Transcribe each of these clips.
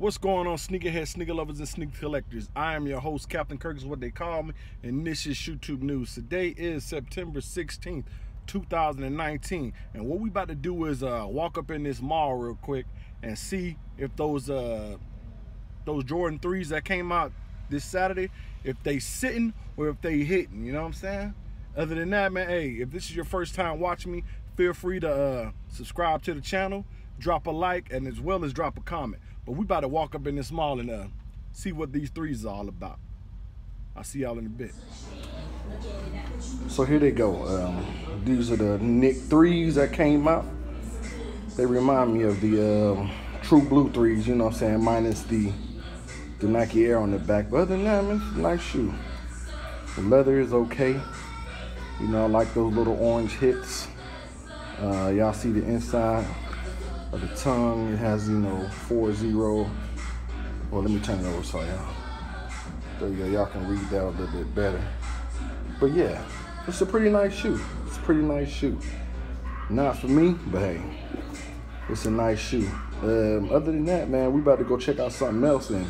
What's going on, sneakerhead, sneaker lovers, and sneaker collectors? I am your host, Captain Kirk, is what they call me, and this is YouTube News. Today is September 16th, 2019, and what we about to do is uh, walk up in this mall real quick and see if those uh, those Jordan 3s that came out this Saturday, if they sitting or if they hitting, you know what I'm saying? Other than that, man, hey, if this is your first time watching me, feel free to uh, subscribe to the channel, drop a like, and as well as drop a comment. But we about to walk up in this mall and uh, see what these threes are all about. I'll see y'all in a bit. So here they go. Um, these are the Knicks threes that came out. They remind me of the um, True Blue threes, you know what I'm saying, minus the the Nike Air on the back. But other than that, man, nice shoe. The leather is okay. You know, I like those little orange hits. Uh, y'all see the inside of the tongue. It has, you know, 4-0. Well, let me turn it over so y'all. There you go. Y'all can read that a little bit better. But yeah, it's a pretty nice shoe. It's a pretty nice shoe. Not for me, but hey, it's a nice shoe. Um, other than that, man, we about to go check out something else and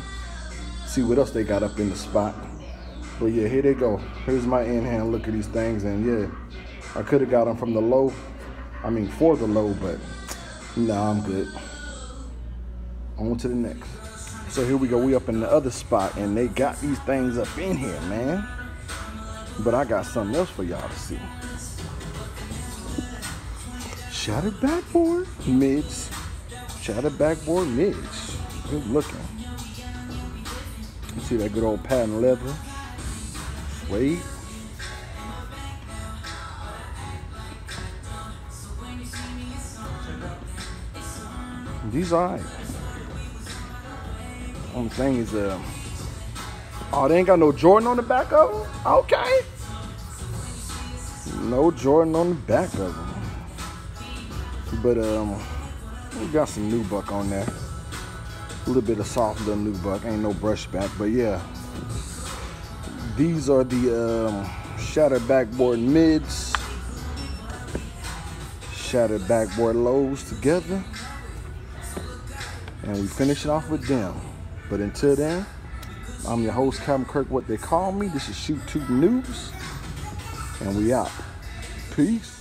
see what else they got up in the spot. But yeah, here they go. Here's my in-hand look at these things. And yeah, I could have got them from the low. I mean, for the low, but no, I'm good. On to the next. So here we go. We up in the other spot, and they got these things up in here, man. But I got something else for y'all to see. Shattered backboard mids. Shattered backboard mids. Good looking. You see that good old patent leather. Suede. These are right. Only thing is, uh, oh, they ain't got no Jordan on the back of them? Okay. No Jordan on the back of them. But, um, we got some nubuck on there. A little bit of soft little nubuck. Ain't no brush back, but yeah. These are the um, shattered backboard mids. Shattered backboard lows together. And we finish it off with them. But until then, I'm your host, Captain Kirk, what they call me. This is Shoot Two News. And we out. Peace.